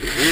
Yeah.